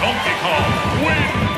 Donkey Kong wins!